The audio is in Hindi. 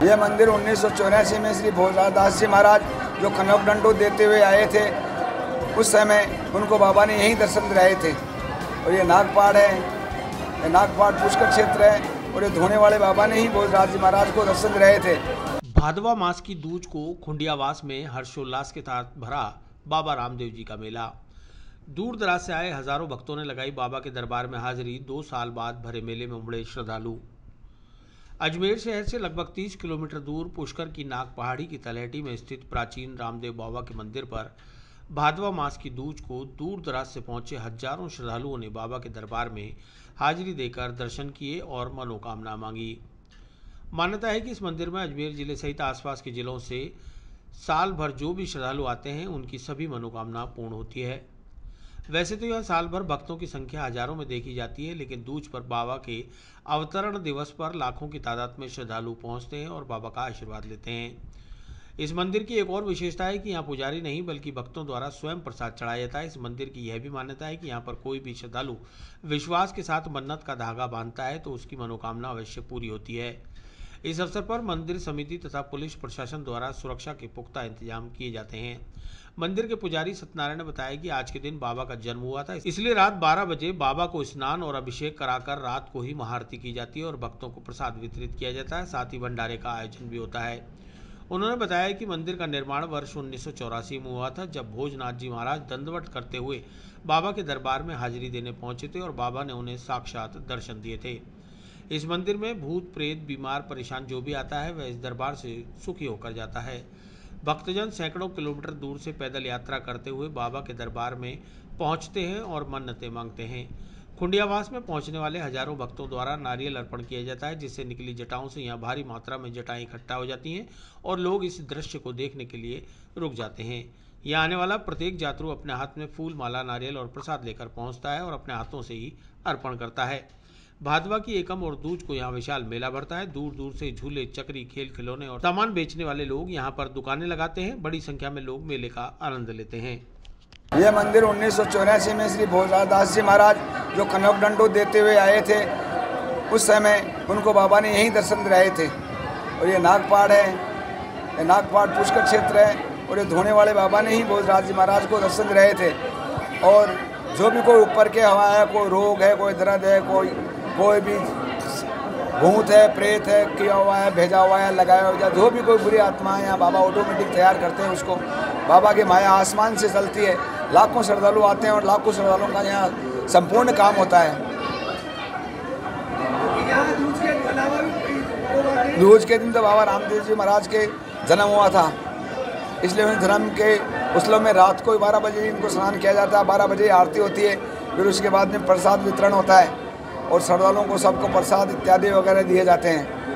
यह मंदिर उन्नीस सौ चौरासी में श्री भोजराज दास जी महाराज जो कनक डंडो देते हुए आए थे, उस समय उनको बाबा ने यहीं दर्शन दिलाए थे। और ये नागपाड़ है, ये नागपाड़ पुष्कर क्षेत्र है, और ये धोने वाले बाबा ने ही भोजराज जी महाराज को दर्शन दिलाए थे। भादवा मास की दूज को खुंडियावास में हर्षोल्लास के साथ भरा बाबा रामदेव जी का मेला। दूर दराज से आए हज़ारों भक्तों ने लगाई बाबा के दरबार में हाजिरी, दो साल बाद भरे मेले में उमड़े श्रद्धालु। अजमेर शहर से लगभग 30 किलोमीटर दूर पुष्कर की नाग पहाड़ी की तलहटी में स्थित प्राचीन रामदेव बाबा के मंदिर पर भादवा मास की दूज को दूर दराज से पहुँचे हज़ारों श्रद्धालुओं ने बाबा के दरबार में हाजिरी देकर दर्शन किए और मनोकामना मांगी। मान्यता है कि इस मंदिर में अजमेर ज़िले सहित आसपास के जिलों से साल भर जो भी श्रद्धालु आते हैं, उनकी सभी मनोकामना पूर्ण होती है। वैसे तो यह साल भर भक्तों की संख्या हज़ारों में देखी जाती है, लेकिन दूज पर बाबा के अवतरण दिवस पर लाखों की तादाद में श्रद्धालु पहुँचते हैं और बाबा का आशीर्वाद लेते हैं। इस मंदिर की एक और विशेषता है कि यहाँ पुजारी नहीं, बल्कि भक्तों द्वारा स्वयं प्रसाद चढ़ाया जाता है। इस मंदिर की यह भी मान्यता है कि यहाँ पर कोई भी श्रद्धालु विश्वास के साथ मन्नत का धागा बांधता है तो उसकी मनोकामना अवश्य पूरी होती है। इस अवसर पर मंदिर समिति तथा पुलिस प्रशासन द्वारा सुरक्षा के पुख्ता इंतज़ाम किए जाते हैं। मंदिर के पुजारी सत्यनारायण ने बताया कि आज के दिन बाबा का जन्म हुआ था, इसलिए रात 12 बजे बाबा को स्नान और अभिषेक कराकर रात को ही महाआरती की जाती है और भक्तों को प्रसाद वितरित किया जाता है। साथ ही भंडारे का आयोजन भी होता है। उन्होंने बताया कि मंदिर का निर्माण वर्ष उन्नीस सौ चौरासी में हुआ था, जब भोजनाथ जी महाराज दंडवट करते हुए बाबा के दरबार में हाजिरी देने पहुँचे थे और बाबा ने उन्हें साक्षात दर्शन दिए थे। इस मंदिर में भूत, प्रेत, बीमार, परेशान जो भी आता है, वह इस दरबार से सुखी होकर जाता है। भक्तजन सैकड़ों किलोमीटर दूर से पैदल यात्रा करते हुए बाबा के दरबार में पहुँचते हैं और मन्नतें मांगते हैं। खुंडियावास में पहुँचने वाले हज़ारों भक्तों द्वारा नारियल अर्पण किया जाता है, जिससे निकली जटाओं से यहाँ भारी मात्रा में जटाएँ इकट्ठा हो जाती हैं और लोग इस दृश्य को देखने के लिए रुक जाते हैं। यहाँ आने वाला प्रत्येक यात्रु अपने हाथ में फूल, माला, नारियल और प्रसाद लेकर पहुँचता है और अपने हाथों से ही अर्पण करता है। भादवा की एकम और दूज को यहाँ विशाल मेला भरता है। दूर दूर से झूले, चक्री, खेल खिलौने और सामान बेचने वाले लोग यहाँ पर दुकानें लगाते हैं। बड़ी संख्या में लोग मेले का आनंद लेते हैं। यह मंदिर उन्नीस सौ चौरासी में श्री भोजराज दास जी महाराज जो कनक डंडो देते हुए आए थे, उस समय उनको बाबा ने यहीं दर्शन दिलाए थे। और ये नागपाड़ है, ये नागपाड़ पुष्कर क्षेत्र है और ये धोने वाले बाबा ने ही भोजराज जी महाराज को दर्शन दिलाए थे। और जो भी कोई ऊपर के हवा है, कोई रोग है, कोई दर्द है, कोई कोई भी भूत है, प्रेत है, किया हुआ है, भेजा हुआ है, लगाया हुआ है, जो भी कोई बुरी आत्मा है, यहाँ बाबा ऑटोमेटिक तैयार करते हैं उसको। बाबा की माया आसमान से चलती है। लाखों श्रद्धालु आते हैं और लाखों श्रद्धालुओं का यहाँ संपूर्ण काम होता है। दूज के दिन तो बाबा रामदेव जी महाराज के जन्म हुआ था। इसलिए उन्हें जन्म के उसलों में रात को बारह बजे इनको स्नान किया जाता है। बारह बजे आरती होती है, फिर उसके बाद में प्रसाद वितरण होता है। और श्रद्धालुओं को सबको प्रसाद इत्यादि वगैरह दिए जाते हैं।